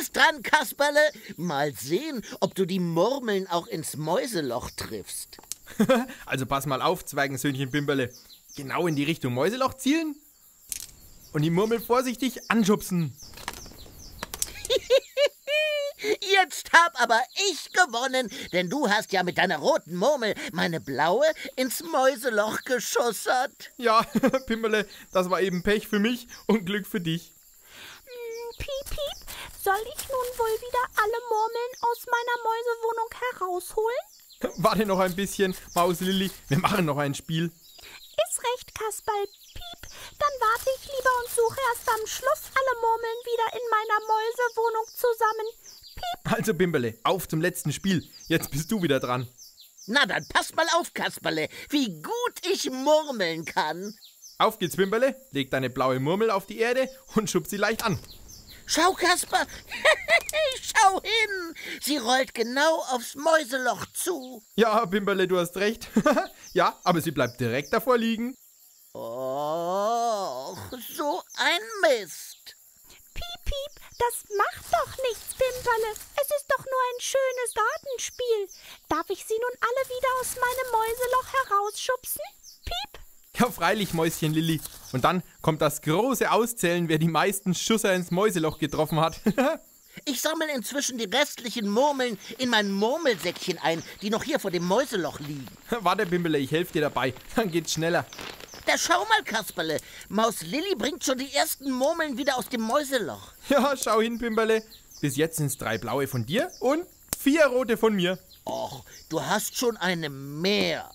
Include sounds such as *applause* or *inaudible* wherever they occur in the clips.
bist dran, Kasperle. Mal sehen, ob du die Murmeln auch ins Mäuseloch triffst. *laughs* also pass mal auf, Zweigensöhnchen Bimberle. Genau in die Richtung Mäuseloch zielen und die Murmel vorsichtig anschubsen. *laughs* Jetzt hab aber ich gewonnen, denn du hast ja mit deiner roten Murmel meine blaue ins Mäuseloch geschussert. Ja, *laughs* Pimmerle, das war eben Pech für mich und Glück für dich. Piep, piep, soll ich nun wohl wieder alle Murmeln aus meiner Mäusewohnung herausholen? Warte noch ein bisschen, Maus Lilli, wir machen noch ein Spiel. Ist recht, Kasperl. Piep, dann warte ich lieber und suche erst am Schluss alle Murmeln wieder in meiner Mäusewohnung zusammen. Also, Bimberle, auf zum letzten Spiel. Jetzt bist du wieder dran. Na, dann pass mal auf, Kasperle, wie gut ich murmeln kann. Auf geht's, Bimberle. Leg deine blaue Murmel auf die Erde und schub sie leicht an. Schau, Kasper. *laughs* Schau hin. Sie rollt genau aufs Mäuseloch zu. Ja, Bimberle, du hast recht. *laughs* ja, aber sie bleibt direkt davor liegen. Och, so ein Mist. Piep, piep, das macht doch nichts, Pimperle. Es ist doch nur ein schönes Gartenspiel. Darf ich sie nun alle wieder aus meinem Mäuseloch herausschubsen? Ja, freilich, Mäuschen Lilli. Und dann kommt das große Auszählen, wer die meisten Schusser ins Mäuseloch getroffen hat. *laughs* ich sammle inzwischen die restlichen Murmeln in mein Murmelsäckchen ein, die noch hier vor dem Mäuseloch liegen. Warte, Bimbele, ich helfe dir dabei. Dann geht's schneller. Da schau mal, Kasperle. Maus Lilli bringt schon die ersten Murmeln wieder aus dem Mäuseloch. Ja, schau hin, Pimperle. Bis jetzt sind's drei blaue von dir und vier rote von mir. Och, du hast schon eine mehr.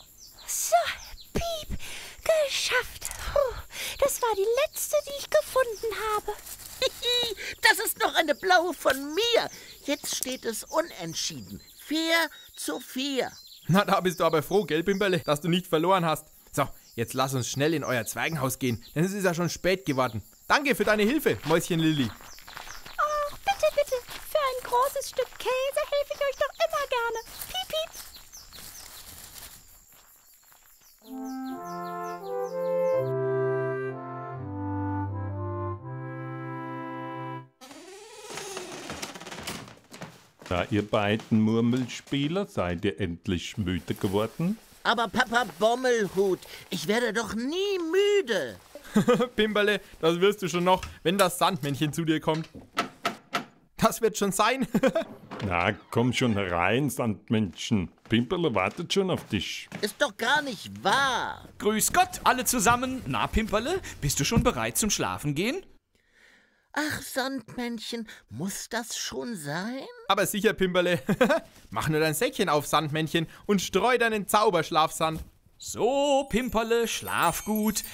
Geschafft. Puh, das war die letzte, die ich gefunden habe. *laughs* das ist noch eine blaue von mir. Jetzt steht es unentschieden. Vier zu vier. Na, da bist du aber froh, gell, Pimperle, dass du nicht verloren hast. So, Jetzt lass uns schnell in euer Zwergenhaus gehen, denn es ist ja schon spät geworden. Danke für deine Hilfe, Mäuschen Lilli. Ach, bitte, bitte. Für ein großes Stück Käse helfe ich euch doch immer gerne. Piep, piep. Na, ihr beiden Murmelspieler, seid ihr endlich müde geworden? Aber Papa Bommelhut, ich werde doch nie müde. *laughs* Pimperle, das wirst du schon noch, wenn das Sandmännchen zu dir kommt. Das wird schon sein. *laughs* Na, komm schon herein, Sandmännchen. Pimperle wartet schon auf dich. Ist doch gar nicht wahr. Grüß Gott, alle zusammen. Na, Pimperle, bist du schon bereit zum Schlafen gehen? Ach, Sandmännchen, muss das schon sein? Aber sicher, Pimperle. *laughs* Mach nur dein Säckchen auf, Sandmännchen, und streu deinen Zauberschlafsand. So, Pimperle, schlaf gut.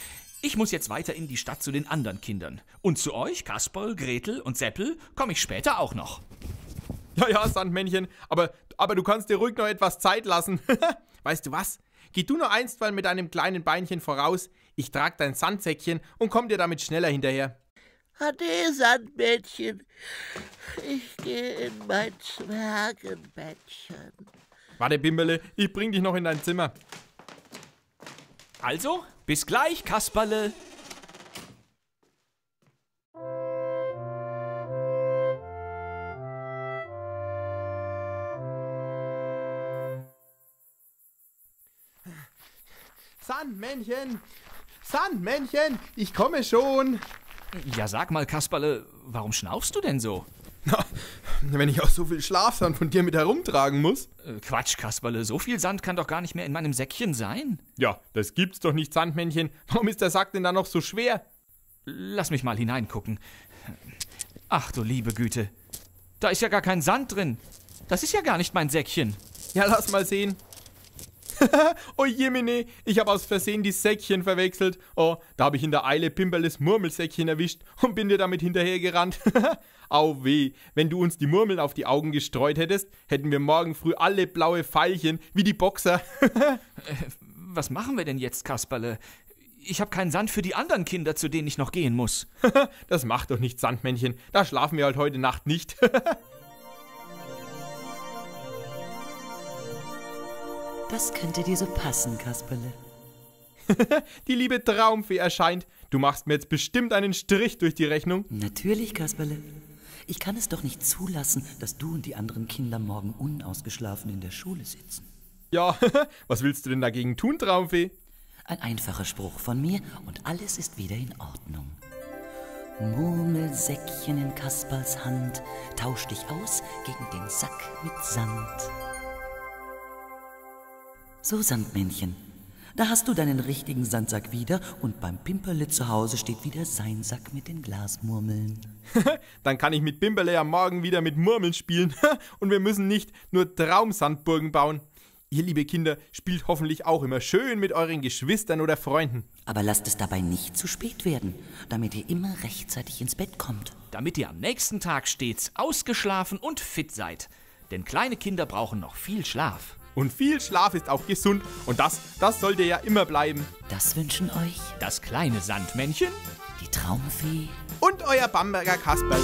Ich muss jetzt weiter in die Stadt zu den anderen Kindern. Und zu euch, Kasperl, Gretel und Seppel, komme ich später auch noch. Ja, ja, Sandmännchen, aber, aber du kannst dir ruhig noch etwas Zeit lassen. *laughs* weißt du was? Geh du nur einstweilen mit deinem kleinen Beinchen voraus. Ich trag dein Sandsäckchen und komm dir damit schneller hinterher. Ade, Sandmädchen. Ich gehe in mein Zwergenbettchen. Warte, Bimbele, ich bring dich noch in dein Zimmer. Also, bis gleich, Kasperle. Sandmännchen! Sandmännchen! Ich komme schon! Ja, sag mal, Kasperle, warum schnaufst du denn so? Na, wenn ich auch so viel Schlafsand von dir mit herumtragen muss. Äh, Quatsch, Kasperle, so viel Sand kann doch gar nicht mehr in meinem Säckchen sein. Ja, das gibt's doch nicht, Sandmännchen. Warum ist der Sack denn da noch so schwer? Lass mich mal hineingucken. Ach du liebe Güte. Da ist ja gar kein Sand drin. Das ist ja gar nicht mein Säckchen. Ja, lass mal sehen. *laughs* oh Jemine, ich habe aus Versehen die Säckchen verwechselt. Oh, da habe ich in der Eile Pimperles Murmelsäckchen erwischt und bin dir damit hinterhergerannt. *laughs* Au weh, wenn du uns die Murmeln auf die Augen gestreut hättest, hätten wir morgen früh alle blaue Pfeilchen wie die Boxer. *laughs* Äh, was machen wir denn jetzt, Kasperle? Ich habe keinen Sand für die anderen Kinder, zu denen ich noch gehen muss. das macht doch nichts, Sandmännchen. Da schlafen wir halt heute Nacht nicht. Das könnte dir so passen, Kasperle. *laughs* die liebe Traumfee erscheint. Du machst mir jetzt bestimmt einen Strich durch die Rechnung. Natürlich, Kasperle. Ich kann es doch nicht zulassen, dass du und die anderen Kinder morgen unausgeschlafen in der Schule sitzen. Ja, *laughs* was willst du denn dagegen tun, Traumfee? Ein einfacher Spruch von mir und alles ist wieder in Ordnung. Murmelsäckchen in Kasperls Hand, tausch dich aus gegen den Sack mit Sand. So, Sandmännchen, da hast du deinen richtigen Sandsack wieder und beim Pimperle zu Hause steht wieder sein Sack mit den Glasmurmeln. *laughs* Dann kann ich mit Bimberle am Morgen wieder mit Murmeln spielen *laughs* und wir müssen nicht nur Traumsandburgen bauen. Ihr liebe Kinder spielt hoffentlich auch immer schön mit euren Geschwistern oder Freunden. Aber lasst es dabei nicht zu spät werden, damit ihr immer rechtzeitig ins Bett kommt. Damit ihr am nächsten Tag stets ausgeschlafen und fit seid. Denn kleine Kinder brauchen noch viel Schlaf. Und viel Schlaf ist auch gesund und das, das sollte ja immer bleiben. Das wünschen euch Das kleine Sandmännchen die Traumfee Und euer Bamberger Kasperl.